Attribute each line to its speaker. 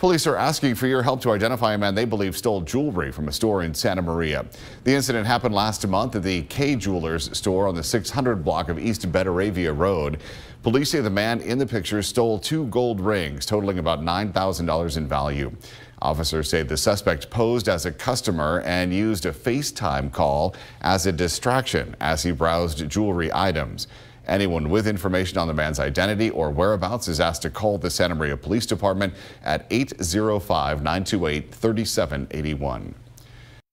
Speaker 1: Police are asking for your help to identify a man they believe stole jewelry from a store in Santa Maria. The incident happened last month at the Kay Jewelers store on the 600 block of East Betteravia Road. Police say the man in the picture stole two gold rings totaling about $9,000 in value. Officers say the suspect posed as a customer and used a FaceTime call as a distraction as he browsed jewelry items. Anyone with information on the man's identity or whereabouts is asked to call the Santa Maria Police Department at 805 928 3781.